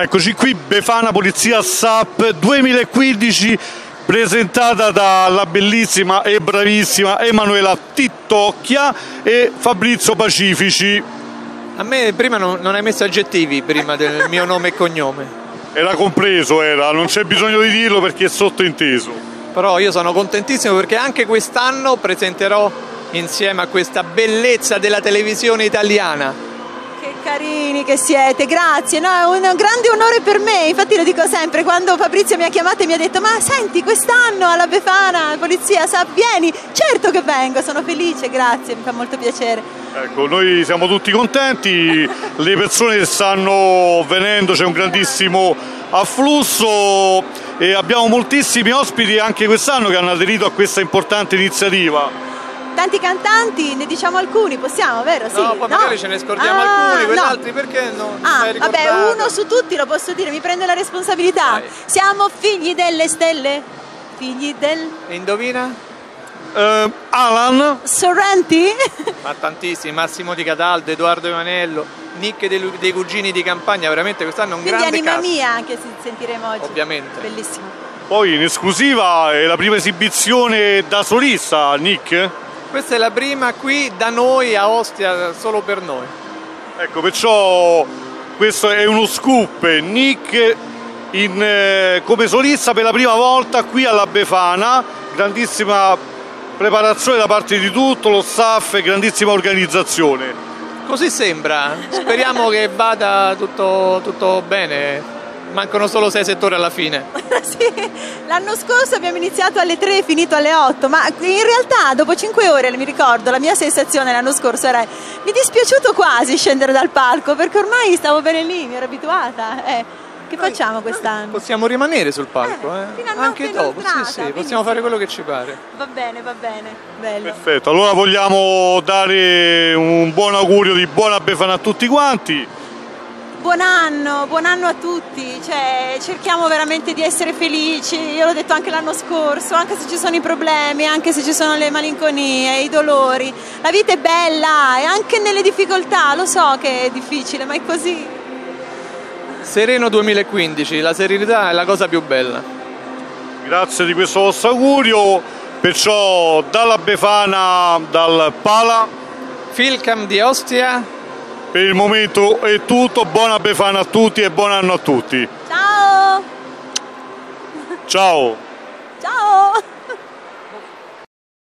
Eccoci qui, Befana Polizia SAP 2015 presentata dalla bellissima e bravissima Emanuela Tittocchia e Fabrizio Pacifici. A me prima non, non hai messo aggettivi prima del mio nome e cognome. Era compreso, era, non c'è bisogno di dirlo perché è sottointeso. Però io sono contentissimo perché anche quest'anno presenterò insieme a questa bellezza della televisione italiana carini che siete, grazie, no, è un grande onore per me, infatti lo dico sempre, quando Fabrizio mi ha chiamato e mi ha detto ma senti quest'anno alla Befana, polizia, sa, vieni, certo che vengo, sono felice, grazie, mi fa molto piacere. Ecco, noi siamo tutti contenti, le persone stanno venendo, c'è un grandissimo afflusso e abbiamo moltissimi ospiti anche quest'anno che hanno aderito a questa importante iniziativa tanti cantanti, ne diciamo alcuni, possiamo, vero? Sì, no, poi magari no? ce ne scordiamo ah, alcuni, quegli no. altri perché no? Ah, vabbè, uno su tutti lo posso dire, mi prende la responsabilità. Vai. Siamo figli delle stelle, figli del... E indovina? Uh, Alan Sorrenti ma tantissimi Massimo Di Cataldo Edoardo Emanello Nick dei, dei, cugini di campagna veramente quest'anno un Quindi grande anima mia anche se sentiremo oggi ovviamente bellissimo poi in esclusiva è la prima esibizione da solista Nick questa è la prima qui da noi a Ostia, solo per noi. Ecco, perciò questo è uno scoop. Nick in, eh, come solista per la prima volta qui alla Befana, grandissima preparazione da parte di tutto, lo staff e grandissima organizzazione. Così sembra, speriamo che vada tutto, tutto bene mancano solo sei settori alla fine. sì, l'anno scorso abbiamo iniziato alle 3 e finito alle 8, ma in realtà dopo 5 ore, mi ricordo, la mia sensazione l'anno scorso era mi è dispiaciuto quasi scendere dal palco perché ormai stavo bene lì, mi ero abituata. Eh. Che noi, facciamo quest'anno? Possiamo rimanere sul palco, eh, eh. anche dopo, sì, sì, possiamo fare quello che ci pare. Va bene, va bene, bello. Perfetto, allora vogliamo dare un buon augurio di buona Befana a tutti quanti buon anno, buon anno a tutti, cioè, cerchiamo veramente di essere felici, io l'ho detto anche l'anno scorso, anche se ci sono i problemi, anche se ci sono le malinconie, i dolori, la vita è bella e anche nelle difficoltà, lo so che è difficile, ma è così. Sereno 2015, la serenità è la cosa più bella. Grazie di questo vostro augurio, perciò dalla Befana, dal Pala. Filcam di Ostia per il momento è tutto, buona Befana a tutti e buon anno a tutti. Ciao! Ciao!